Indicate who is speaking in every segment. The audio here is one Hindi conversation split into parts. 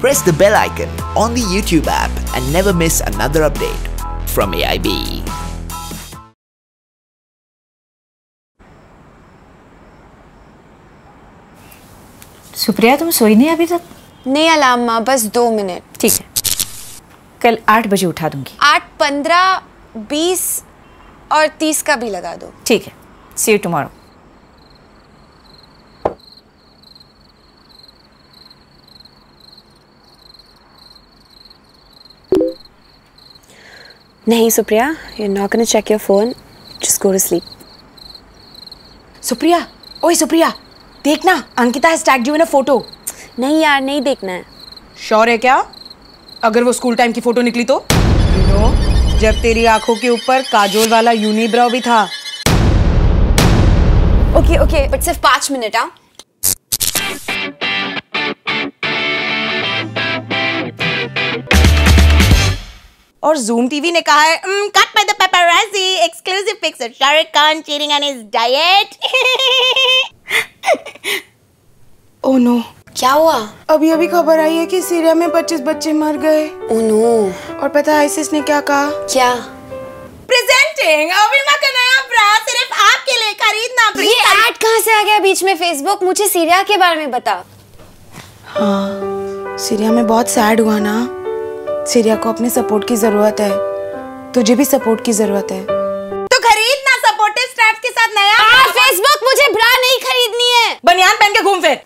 Speaker 1: Press the bell icon on the YouTube app and never miss another update from AIB.
Speaker 2: Supriya तुम सोई नहीं अभी तक?
Speaker 3: नहीं अलाम माँ बस दो मिनट।
Speaker 2: ठीक है। कल आठ बजे उठा दूँगी।
Speaker 3: आठ पंद्रह बीस और तीस का भी लगा दो।
Speaker 2: ठीक है। सी यू टुमारो
Speaker 3: नहीं Supriya you not gonna check your phone just go to sleep
Speaker 4: Supriya ओए सुप्रिया देखना Ankita has tagged you in a photo
Speaker 3: नहीं यार नहीं देखना है।
Speaker 4: श्योर है क्या? अगर वो स्कूल टाइम की फ़ोटो निकली तो? यू नो जब तेरी आँखों के ऊपर काजोल वाला यूनिब्रो भी था।
Speaker 3: ओके ओके बट सिर्फ़ पाँच मिनट हाँ?
Speaker 4: और जूम टीवी ने कहा है cut by the paparazzi exclusive pics of Shahrukh Khan cheating on his diet oh no
Speaker 3: क्या हुआ?
Speaker 4: अभी अभी खबर आई है कि सीरिया में 25 बच्चे मर गए।
Speaker 3: ओ नो
Speaker 4: और पता है आइसिस ने क्या कहा?
Speaker 3: क्या?
Speaker 4: प्रेजेंटिंग अभिमा का नया ब्रा सिर्फ़ आपके लिए खरीदना
Speaker 3: ये ऐड कहाँ से आ गया बीच में फेसबुक मुझे सीरिया के बारे में बता।
Speaker 4: हाँ सीरिया में बहुत सैड हुआ ना। सीरिया को अपने सपोर्ट की ज़रूरत है। तुझे भी सपोर्ट की ज़रूरत है। तो खरीद ना सपोर्टिव स्ट्रैप्स के साथ नया।
Speaker 3: फेसबुक मुझे ब्रा नहीं खरीदनी है।
Speaker 4: बनियान पहन के घूम फिर।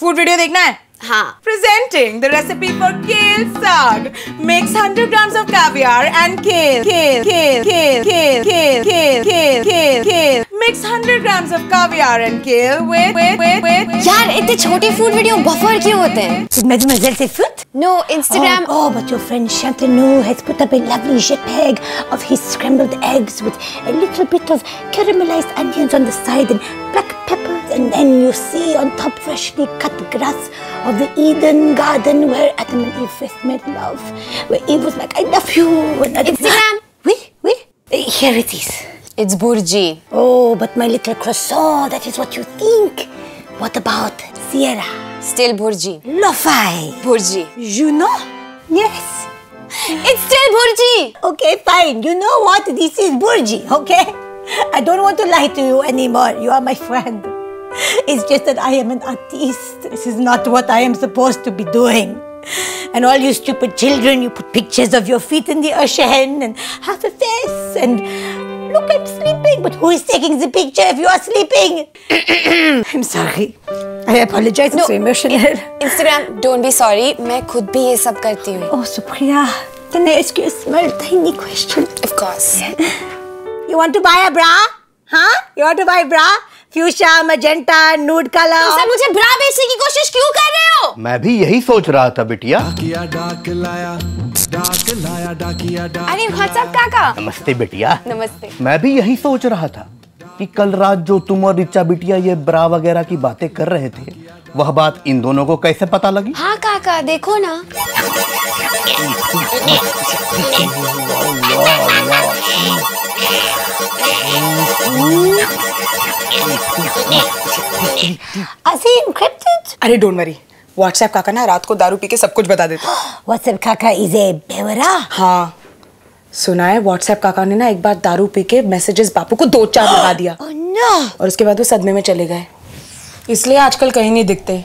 Speaker 4: फ़ूड वीडियो देखना है।
Speaker 3: हाँ
Speaker 4: Presenting the recipe for kale sag. Mix 100 grams of caviar and kale, kale, kale, kale, kale, kale, kale, kale, kale, kale. Mix 100 grams of caviar and kale with, with, with, with.
Speaker 3: यार इतने छोटे फूड वीडियो बफर क्यों होते हैं
Speaker 5: Mademoiselle Sefoot?
Speaker 3: No Instagram
Speaker 5: Oh, oh, but your friend Chantanou has put up a lovely JPEG of his scrambled eggs with a little bit of caramelized onions on the side and black pepper. and then you see on top freshly cut grass of the Eden garden where Adam and Eve first made love. Where Eve was like, I love you. And Adam
Speaker 3: Instagram!
Speaker 5: Oui, uh, oui. Here it is.
Speaker 3: It's Burji.
Speaker 5: Oh, but my little croissant, that is what you think. What about Sierra?
Speaker 3: Still Burji.
Speaker 5: Lo-fi.
Speaker 3: Burji.
Speaker 5: know? Yes.
Speaker 3: It's still Burji.
Speaker 5: Okay, fine. You know what? This is Burji, okay? I don't want to lie to you anymore. You are my friend. It's just that I am an artist. This is not what I am supposed to be doing. And all you stupid children, you put pictures of your feet in the ocean and half a face and look, I'm sleeping. But who is taking the picture if you are sleeping? I'm sorry. I apologize. I'm so emotional.
Speaker 3: Instagram don't be sorry मैं खुद भी ये सब करती हूँ
Speaker 5: Oh, Supriya, can I ask you a small, tiny question?
Speaker 3: Of course
Speaker 5: You want to buy a bra? Huh? You want to buy a bra? Fuchsia, magenta, nude color.
Speaker 3: सब मुझे ब्रा बेचने की कोशिश क्यों कर रहे हो?
Speaker 6: मैं भी यही सोच रहा था बिटिया।
Speaker 7: डाकिया डाक लाया डाक लाया डाकिया डाक
Speaker 3: अरे व्हाट्सएप काका?
Speaker 6: नमस्ते बिटिया।
Speaker 3: नमस्ते।
Speaker 6: मैं भी यही सोच रहा था कि कल रात जो तुम और रिचा बिटिया ये ब्रा वगैरह की बातें कर रहे थे वह बात इन दोनों को कैसे पता लगी?
Speaker 3: हाँ काका देखो ना।
Speaker 5: encrypted?
Speaker 4: अरे डोंट वरी व्हाट्सएप काका ना रात को दारू पी के सब कुछ बता देते
Speaker 5: WhatsApp Kaka is a bewara.
Speaker 4: हाँ। सुना है व्हाट्सएप काका ने ना एक बार दारू पी के मैसेजेस बापू को दो चार लगा दिया।
Speaker 5: Oh no!
Speaker 4: और उसके बाद वो सदमे में चले गए। इसलिए आजकल कहीं नहीं दिखते।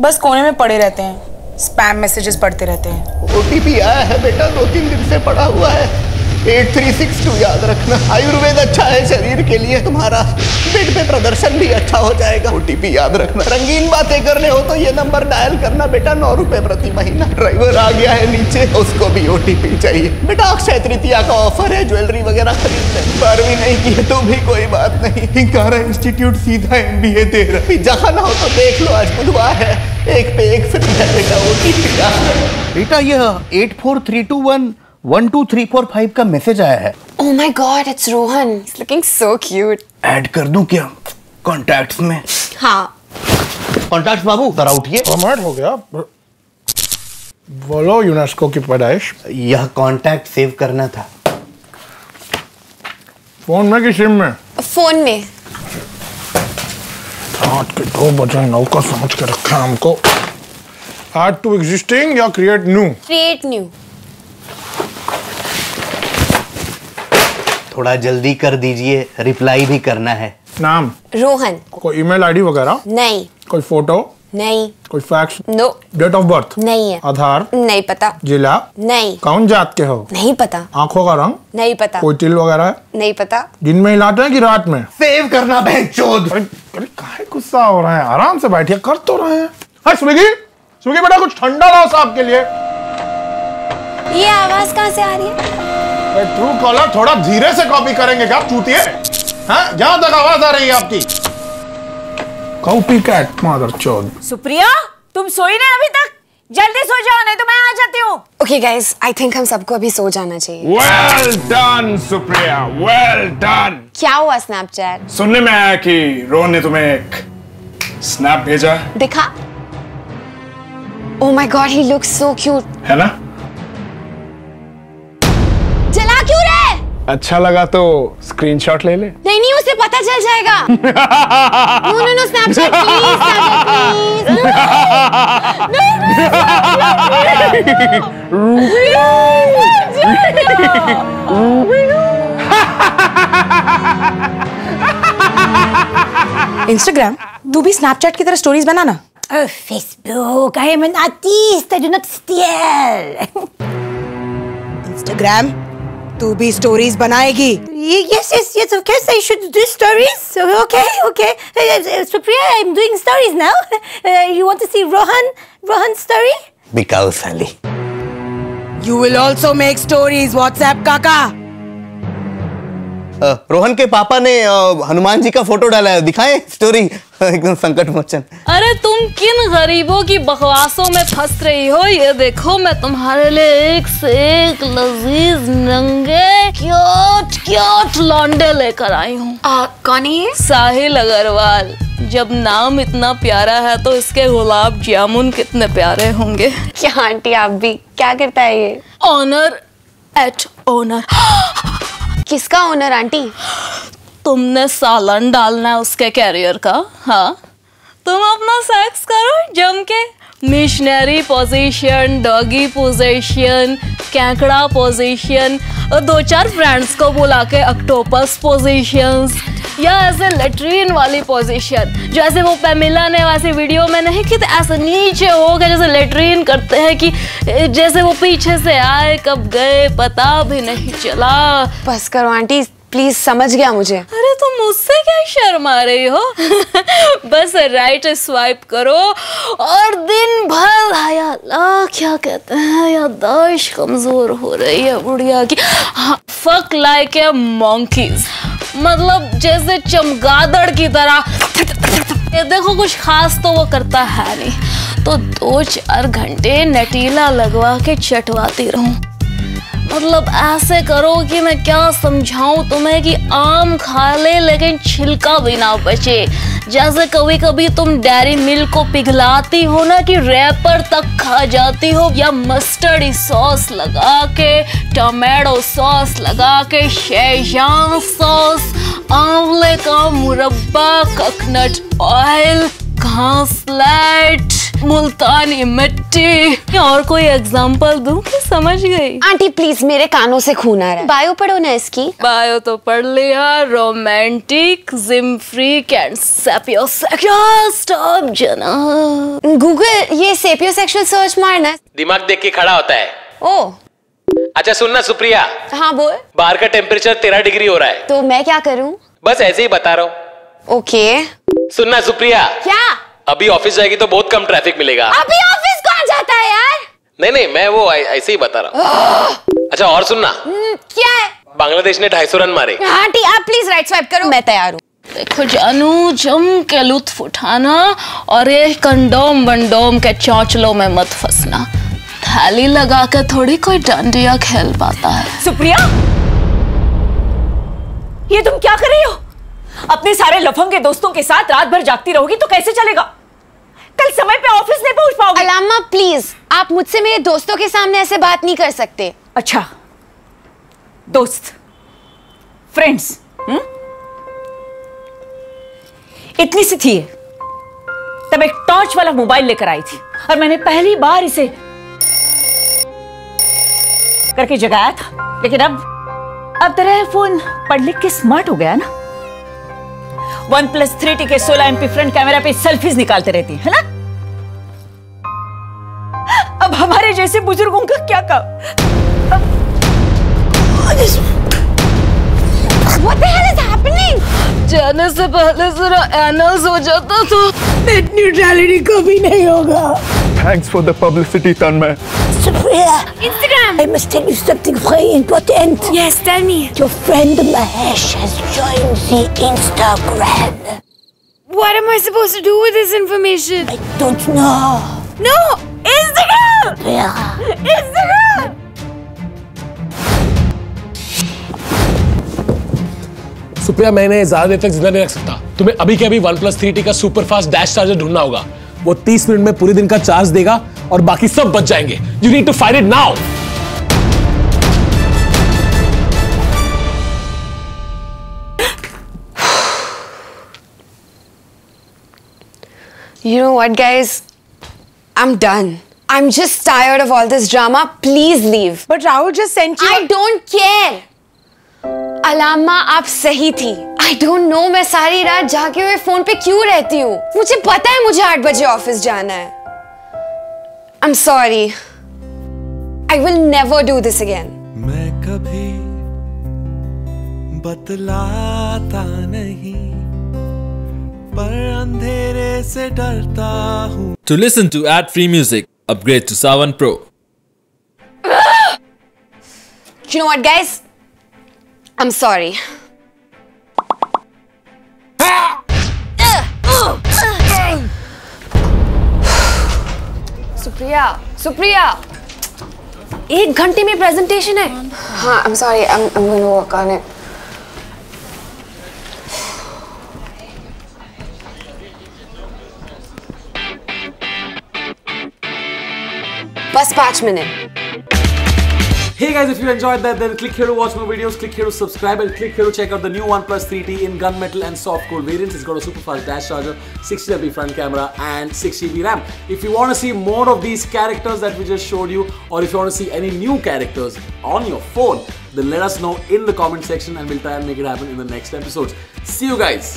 Speaker 4: बस कोने में पड़े रहते हैं। स्पैम मैसेजेस पढ़ते रहते हैं।
Speaker 6: ओटीपी आया है बेटा दो तीन दिन से पड़ा हुआ है। एट थ्री सिक्स टू याद रखना। आयुर्वेद अच्छा है शरीर के लिए। तुम्हारा बेड पे प्रदर्शन भी अच्छा हो जाएगा। ओटीपी याद रखना। रंगीन बातें करने हो तो ये नंबर डायल करना बेटा, नौ रुपए प्रति महीना। ड्राइवर आ गया है नीचे, उसको भी ओटीपी चाहिए। बेटा, अक्षय तृतीया का ऑफ़र है ज्वेलरी वगैरह खरीद ले बारहवीं नहीं की तो भी कोई बात नहीं। हिंकारा इंस्टीट्यूट सीधा एमबीए दे रहा। है जहाँ ना हो तो देख लो, आज बुधवार है। एक पे एक फ्री बेटा ओटीपी बेटा, यह eight four three two one one two three four five का मैसेज आया है।
Speaker 3: ओह my god it's Rohan looking so cute
Speaker 6: add कर दूँ क्या? कॉन्टैक्ट्स में।
Speaker 3: हाँ।
Speaker 6: कॉन्टैक्ट्स बाबू जरा उठिए।
Speaker 8: फॉर्मेट हो गया। बोलो यूनेस्को की पैदाइश।
Speaker 6: यह कॉन्टैक्ट सेव करना था।
Speaker 8: फ़ोन में कि सिम में?
Speaker 3: फ़ोन में।
Speaker 8: रात के दो बजे नौ का समझ के रखा हमको। Add to existing या create new.
Speaker 3: क्रिएट न्यू
Speaker 6: थोड़ा जल्दी कर दीजिए रिप्लाई भी करना है।
Speaker 8: नाम?
Speaker 3: रोहन।
Speaker 8: कोई ईमेल आईडी वगैरह?
Speaker 3: नहीं।
Speaker 8: कोई फ़ोटो
Speaker 3: नहीं।
Speaker 8: कोई fax
Speaker 3: no
Speaker 8: date of birth
Speaker 3: नहीं है।
Speaker 8: आधार?
Speaker 3: नहीं पता।
Speaker 8: जिला?
Speaker 3: नहीं।
Speaker 8: कौन जात के हो?
Speaker 3: नहीं पता।
Speaker 8: आँखों का रंग?
Speaker 3: नहीं पता।
Speaker 8: कोई तिल वगैरह
Speaker 3: नहीं पता।
Speaker 8: दिन में हिलाते हैं कि रात में?
Speaker 6: सेव करना बहन चोद।
Speaker 8: अरे अरे काहे गुस्सा हो रहा है? आराम से बैठिए कर तो रहे हैं। हाँ स्विगी। स्विगी बेटा कुछ ठंडा लाओ साहब के लिए।
Speaker 3: ये आवाज़ कहाँ से आ रही है?
Speaker 8: ट्रू कॉलर थोड़ा धीरे से कॉपी करेंगे क्या? चूतिए। हाँ जहाँ तक आवाज़ आ रही है आपकी। कॉपी कैट मदर चोद
Speaker 2: सुप्रिया तुम सोई नहीं अभी तक? जल्दी सो जाओ नहीं तो मैं आ जाती हूँ।
Speaker 3: ओके गाइस आई थिंक हम सबको अभी सो जाना चाहिए।
Speaker 9: Well done Supriya. Well done
Speaker 3: क्या हुआ स्नैपचैट
Speaker 9: सुनने में आया कि रोहन ने तुम्हें एक स्नैप भेजा।
Speaker 3: दिखा? Oh my god, he looks so cute.
Speaker 9: है ना? अच्छा लगा तो स्क्रीनशॉट ले ले
Speaker 3: नहीं नहीं उसे पता चल जाएगा no no no Snapchat please
Speaker 4: Instagram तू भी स्नैपचैट की तरह स्टोरीज बनाना
Speaker 5: Facebook, I am an artist. I do not steal.
Speaker 4: Instagram तू भी स्टोरीज बनाएगी।
Speaker 5: Yes yes yes okay so you should do stories okay okay Supriya I am doing stories now you want to see Rohan Rohan story
Speaker 6: because Sally
Speaker 4: you will also make stories WhatsApp काका
Speaker 6: रोहन के पापा ने हनुमान जी का फ़ोटो डाला है दिखाएँ स्टोरी एकदम संकट मोचन
Speaker 10: अरे तुम किन गरीबों की बकवासों में फंस रही हो? ये देखो मैं तुम्हारे लिए एक से एक लजीज नंगे क्यूट क्यूट लौंडे लेकर आई हूँ।
Speaker 3: कौन है
Speaker 10: साहिल अग्रवाल। जब नाम इतना प्यारा है तो इसके गुलाब जामुन कितने प्यारे होंगे।
Speaker 3: क्या आंटी आप भी? क्या करता है ये?
Speaker 10: ऑनर एट ओनर
Speaker 3: किसका ओनर आंटी?
Speaker 10: तुमने सालन डालना है उसके कैरियर का हाँ? तुम अपना सेक्स करो, जम के। मिशनरी पोजीशन डॉगी पोजीशन कैंकड़ा पोजीशन और दो चार फ्रेंड्स को बुला के अक्टोपस पोजीशंस या ऐसे लेट्रीन वाली पोजीशन जैसे वो पेमिला ने वैसे वीडियो में नहीं कि ऐसे नीचे हो गए, जैसे लेटरीन करते हैं कि, जैसे वो पीछे से आए, कब गए, पता भी नहीं चला।
Speaker 3: बस करो, आंटी प्लीज़ समझ गया मुझे।
Speaker 10: अरे, तुम मुझसे क्या शर्मा रही हो? बस राइट स्वाइप करो और दिन भर अल्लाह, क्या कहते हैं? याददाश्त कमज़ोर हो रही है बुढ़िया की। फक लाइक ए monkeys मतलब जैसे चमगादड़ की तरह। ये देखो, कुछ खास तो वो करता है नहीं। तो दो चार घंटे नटीला लगवा के चटवाती रहूँ। मतलब ऐसे करो कि मैं क्या समझाऊं तुम्हें कि आम खा ले, लेकिन छिलका भी ना बचे। जैसे कभी कभी तुम डेयरी मिल्क को पिघलाती हो ना कि रैपर तक खा जाती हो, या मस्टर्ड सॉस लगा के टमेटो सॉस लगा के शेजान सॉस आंवले का मुरब्बा कोकोनट ऑयल घासलेट मुल्तानी मिट्टी। और कोई एग्ज़ाम्पल दूँ कि समझ गई?
Speaker 3: आंटी प्लीज़ मेरे कानों से खून आ रहा है। बायो पढ़ो ना इसकी।
Speaker 10: बायो तो पढ़ लिया रोमांटिक एंड सेपियोसेक्सुअल स्टॉप जना
Speaker 3: गूगल ये सेपियोसेक्सुअल सर्च मारना।
Speaker 11: दिमाग देख के खड़ा होता है।
Speaker 3: ओ।
Speaker 11: अच्छा सुनना सुप्रिया।
Speaker 3: हाँ बोल।
Speaker 11: बाहर का टेम्परेचर तेरह डिग्री हो रहा है।
Speaker 3: तो मैं क्या करूँ?
Speaker 11: बस ऐसे ही बता रहा हूँ।
Speaker 3: ओके।
Speaker 11: सुनना सुप्रिया।
Speaker 3: क्या?
Speaker 11: अभी ऑफ़िस जाएगी तो बहुत कम ट्रैफ़िक मिलेगा।
Speaker 3: अभी ऑफ़िस कौन जाता है यार?
Speaker 11: नहीं नहीं मैं वो ऐसे ही बता रहा हूँ। अच्छा और सुनना।
Speaker 3: हम्म, क्या है?
Speaker 11: बांग्लादेश ने ढाई सौ रन मारे।
Speaker 3: आंटी आप प्लीज़ राइट स्वाइप करो। मैं तैयार हूँ।
Speaker 10: देखो जानू जम के लुत्फ उठाना और ये कंडोम वंडोम के चौचलों में मत फंसना। थैली लगा के थोड़ी कोई डांडिया खेल पाता है।
Speaker 2: सुप्रिया! ये तुम क्या कर रही हो? अपने सारे लफंगे दोस्तों के साथ रात भर जागती रहोगी तो कैसे चलेगा? कल समय पे ऑफ़िस नहीं पहुँच पाओगे।
Speaker 3: अलामा प्लीज़ आप मुझसे मेरे दोस्तों के सामने ऐसे बात नहीं कर सकते।
Speaker 2: अच्छा। दोस्त। फ्रेंड्स इतनी सी थी तब एक टॉर्च वाला मोबाइल लेकर आई थी। और मैंने पहली बार इसे करके जगाया था। लेकिन अब अब तेरा फ़ोन पढ़ लिख के स्मार्ट हो गया ना। वन प्लस थ्री टी के सोलह एमपी फ्रंट कैमरा पे सेल्फीज निकालते रहती है ना? जैसे बुज़ुर्गों का क्या काम
Speaker 3: What the hell is happening?
Speaker 10: जाने से पहले जरा एनल्स हो जाता तो
Speaker 5: नेट न्यूट्रलिटी कभी नहीं होगा
Speaker 9: Thanks for the publicity, Tanmay.
Speaker 5: Supriya,
Speaker 3: Instagram.
Speaker 5: I must tell you something very important.
Speaker 3: Yes, tell me.
Speaker 5: Your friend Mahesh has joined the Instagram.
Speaker 3: What am I supposed to do with this information?
Speaker 5: I don't know.
Speaker 3: No! Instagram!
Speaker 12: Supriya मैंने ज़्यादा देर तक ज़िंदा नहीं रख सकता। तुम्हें अभी के अभी वन प्लस थ्री टी का सुपर फास्ट डैश चार्जर ढूंढना होगा। वो तीस मिनट में पूरे दिन का चार्ज देगा और बाकी सब बच जाएँगे। You need to find it now
Speaker 3: You know what, guys? I'm done. I'm just tired of all this drama. Please leave.
Speaker 4: But Rahul just sent you.
Speaker 3: I don't care. अलामा आप सही थी आई डोंट नो मैं सारी रात जागे हुए फ़ोन पे क्यों रहती हूँ मुझे पता है मुझे आठ बजे ऑफ़िस जाना है I am sorry I will never do this again
Speaker 7: मैं कभी बतलाता नहीं पर अंधेरे से डरता हूँ
Speaker 13: To listen to ad-free music, upgrade to Savan Pro.
Speaker 3: you know what guys I'm sorry Supriya Supriya एक घंटे में प्रेजेंटेशन है हाँ I'm sorry I'm I'm going to work on it बस पाँच minute
Speaker 12: Hey guys, if you enjoyed that, then click here to watch more videos, click here to subscribe, and click here to check out the new OnePlus 3T in gunmetal and soft core variants. It's got a super fast dash charger, 60MP front camera, and 6GB RAM. If you want to see more of these characters that we just showed you, or if you want to see any new characters on your phone, then let us know in the comment section and we'll try and make it happen in the next episodes. See you guys!